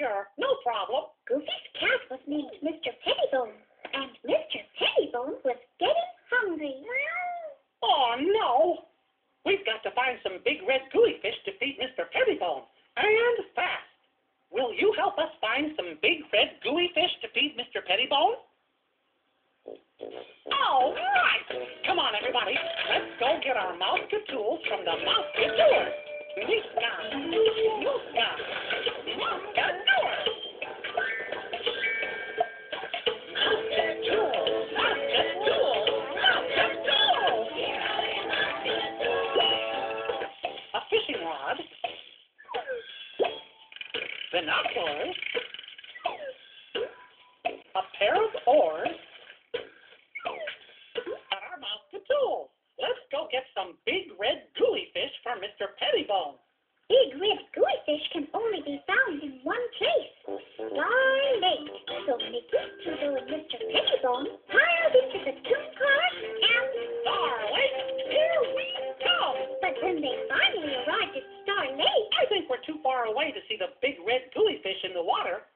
sure. No problem. Goofy's cat was named Mr. Pettibone, and Mr. Pettibone was getting hungry. Oh, no. We've got to find some big red gooey fish to feed Mr. Pettibone, and fast. Will you help us find some big red gooey fish to feed Mr. Pettibone? All right. Come on, everybody. Let's go get our Mouseketools from the mouthful tour. Binoculars. A pair of oars. And our Mouseketools. Let's go get some big red gooey fish for Mr. Pettibone. Big red gooey fish can only be found in one place, Star Lake. So Mickey, Pluto, and Mr. Pettibone away to see the big red gooey fish in the water.